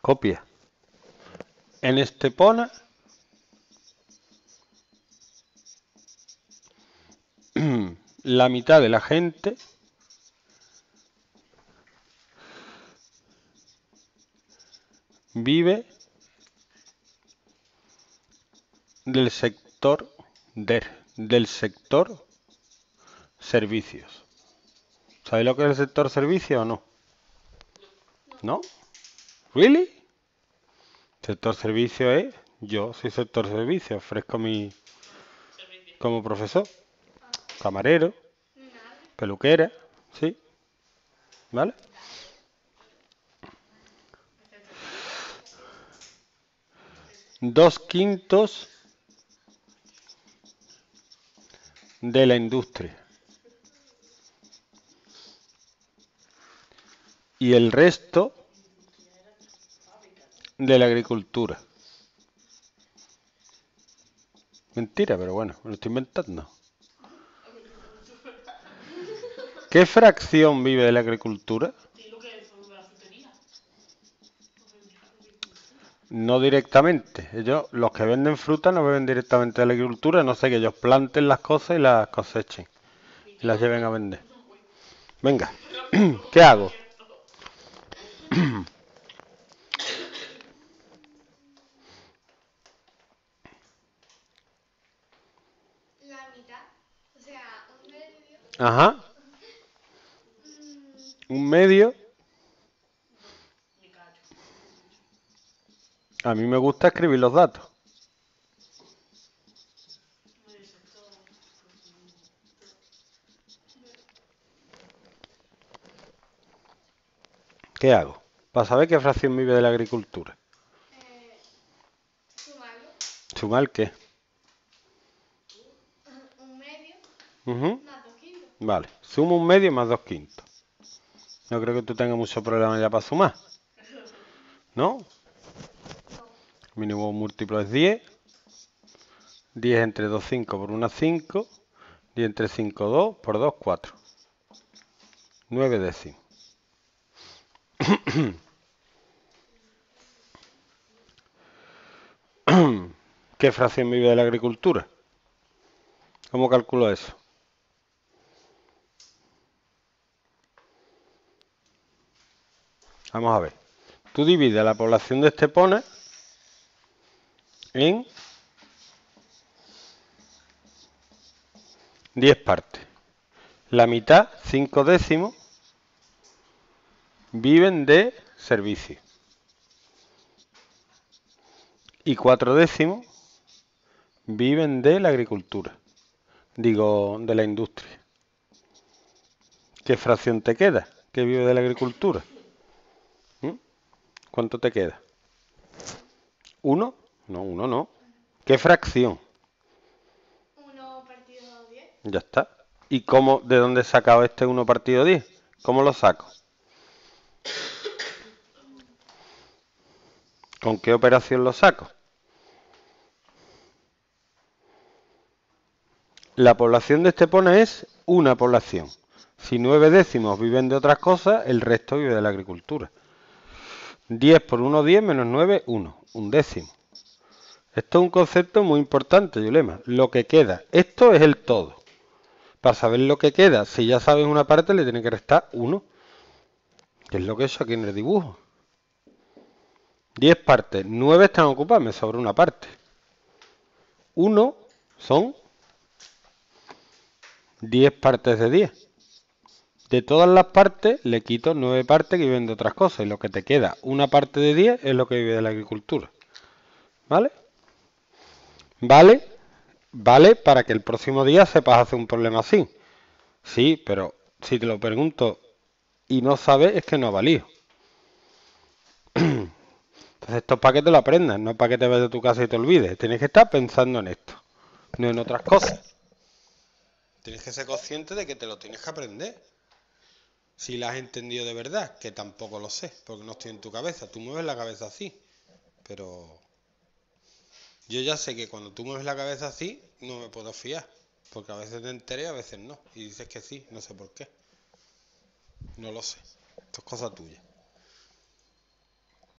Copia. En Estepona la mitad de la gente vive del sector del sector servicios. ¿Sabéis lo que es el sector servicios o no? ¿No? ¿Really? Sector servicio es, yo soy sector servicio, ofrezco mi como profesor, camarero, peluquera, ¿sí? ¿Vale? Dos quintos de la industria. Y el resto de la agricultura. Mentira, pero bueno, lo estoy inventando. ¿Qué fracción vive de la agricultura? No directamente. Ellos, los que venden fruta no beben directamente de la agricultura, no sé que ellos planten las cosas y las cosechen. Y las lleven a vender. Venga, ¿qué hago? o sea, un medio. Ajá. Un medio. A mí me gusta escribir los datos. ¿Qué hago? Para saber qué fracción vive de la agricultura. Eh, sumarlo, ¿Sumar qué? un medio Dos quintos. Vale. Sumo un medio más dos quintos. No creo que tú tengas mucho problema ya para sumar. ¿No? Mínimo múltiplo es 10. 10 entre 2, 5 por 1, 5. 10 entre 5, 2 por 2, 4. 9 décimos. ¿Qué fracción vive de la agricultura? ¿Cómo calculo eso? Vamos a ver. Tú divides la población de Estepona en 10 partes. La mitad, 5 décimos, viven de servicios. Y 4 décimos viven de la agricultura. Digo, de la industria. ¿Qué fracción te queda que vive de la agricultura? ¿Cuánto te queda? ¿Uno? No, uno no. ¿Qué fracción? Uno partido diez. Ya está. ¿Y cómo, de dónde he sacado este 1 partido 10? ¿Cómo lo saco? ¿Con qué operación lo saco? La población de Estepona es una población. Si nueve décimos viven de otras cosas, el resto vive de la agricultura. 10 por 1, 10 menos 9, 1. Un décimo. Esto es un concepto muy importante, Yulema. Lo que queda. Esto es el todo. Para saber lo que queda, si ya sabes una parte, le tiene que restar 1. Que es lo que he hecho aquí en el dibujo. 10 partes. 9 están ocupadas, me sobra una parte. 1 son 10 partes de 10. De todas las partes le quito 9 partes que viven de otras cosas y lo que te queda, una parte de 10 es lo que vive de la agricultura. ¿Vale? ¿Vale? Vale para que el próximo día sepas hacer un problema así. Sí, pero si te lo pregunto y no sabes es que no ha valido. Entonces esto es para que te lo aprendas, no para que te vayas de tu casa y te olvides. Tienes que estar pensando en esto, no en otras cosas. Tienes que ser consciente de que te lo tienes que aprender. Si lo has entendido de verdad, que tampoco lo sé, porque no estoy en tu cabeza. Tú mueves la cabeza así, pero yo ya sé que cuando tú mueves la cabeza así, no me puedo fiar, porque a veces te enteré, a veces no. Y dices que sí, no sé por qué. No lo sé. Esto es cosa tuya.